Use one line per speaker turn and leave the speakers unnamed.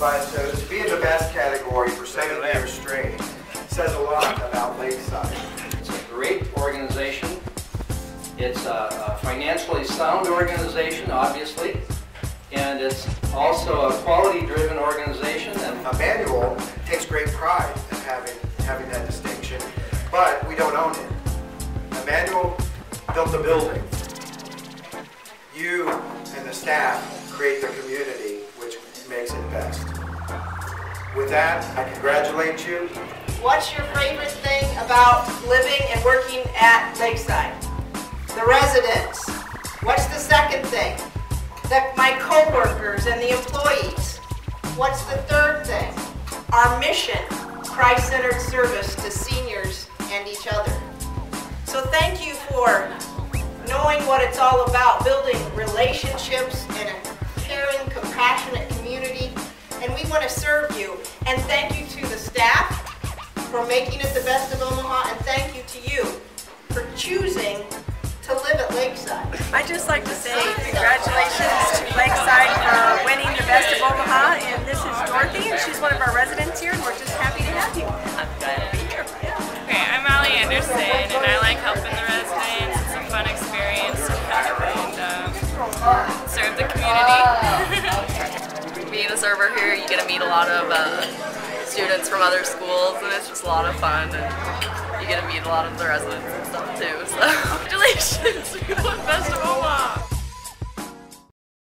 to be in the best category for seven years straight says a lot about Lakeside.
It's a great organization. It's a, financially sound organization, obviously, and it's also a quality-driven organization. And
Immanuel takes great pride in having, having that distinction, but we don't own it. Immanuel built the building. You and the staff create the community makes it best. With that, I congratulate you.
What's your favorite thing about living and working at Lakeside? The residents. What's the second thing? That my coworkers and the employees. What's the third thing? Our mission, Christ-centered service to seniors and each other. So thank you for knowing what it's all about, building relationships in want to serve you. And thank you to the staff for making it the best of Omaha, and thank you to you for choosing to live at Lakeside.
I'd just like to say
congratulations
to Lakeside for winning the Best of Omaha. And this is Dorothy, and she's one of our residents here, and we're just happy to have you. I'm
glad to be here. Okay, I'm Allie Anderson, and I like helping the residents. It's a fun experience to have and um, serve the community.
server here, you get to meet a lot of uh, students from other schools, and it's just a lot of fun. And you get to meet a lot of the residents and stuff too. So, congratulations,